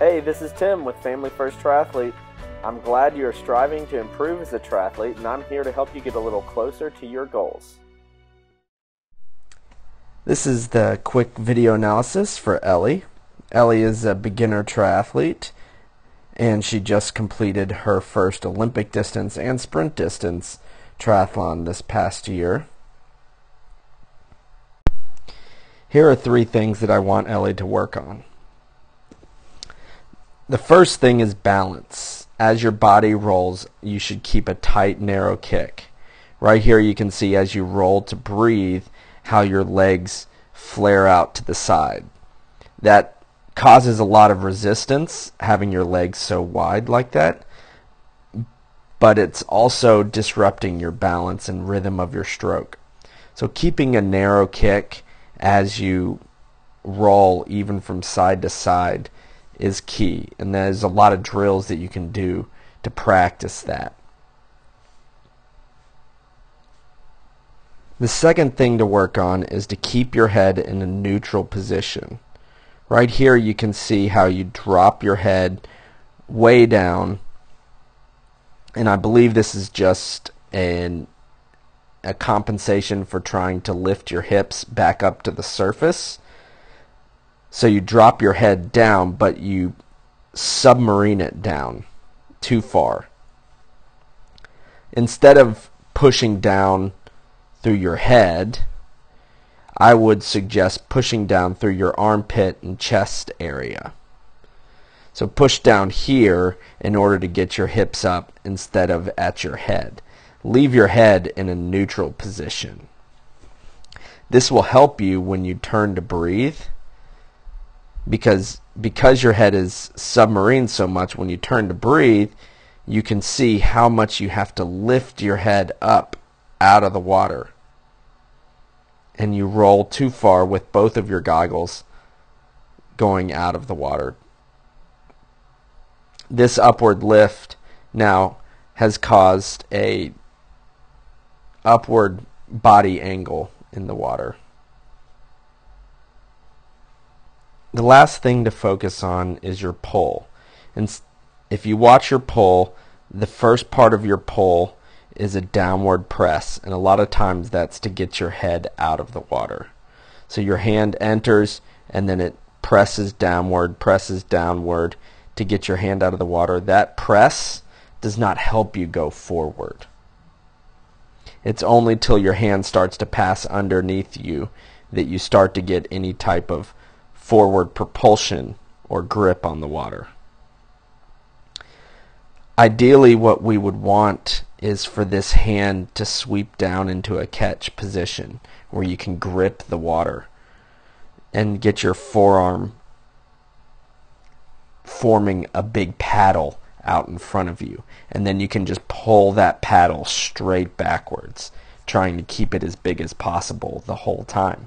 Hey, this is Tim with Family First Triathlete. I'm glad you are striving to improve as a triathlete, and I'm here to help you get a little closer to your goals. This is the quick video analysis for Ellie. Ellie is a beginner triathlete, and she just completed her first Olympic distance and sprint distance triathlon this past year. Here are three things that I want Ellie to work on. The first thing is balance. As your body rolls, you should keep a tight, narrow kick. Right here you can see as you roll to breathe how your legs flare out to the side. That causes a lot of resistance having your legs so wide like that, but it's also disrupting your balance and rhythm of your stroke. So keeping a narrow kick as you roll even from side to side is key. And there's a lot of drills that you can do to practice that. The second thing to work on is to keep your head in a neutral position. Right here you can see how you drop your head way down and I believe this is just an a compensation for trying to lift your hips back up to the surface. So you drop your head down, but you submarine it down too far. Instead of pushing down through your head, I would suggest pushing down through your armpit and chest area. So push down here in order to get your hips up instead of at your head leave your head in a neutral position. This will help you when you turn to breathe because because your head is submarine so much when you turn to breathe you can see how much you have to lift your head up out of the water and you roll too far with both of your goggles going out of the water this upward lift now has caused a upward body angle in the water. The last thing to focus on is your pull. And if you watch your pull, the first part of your pull is a downward press, and a lot of times that's to get your head out of the water. So your hand enters and then it presses downward, presses downward to get your hand out of the water. That press does not help you go forward. It's only till your hand starts to pass underneath you that you start to get any type of forward propulsion or grip on the water. Ideally, what we would want is for this hand to sweep down into a catch position where you can grip the water and get your forearm forming a big paddle out in front of you. And then you can just pull that paddle straight backwards, trying to keep it as big as possible the whole time.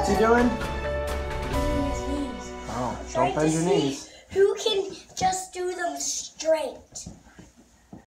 What's he doing? Oh, don't bend your knees. Who can just do them straight?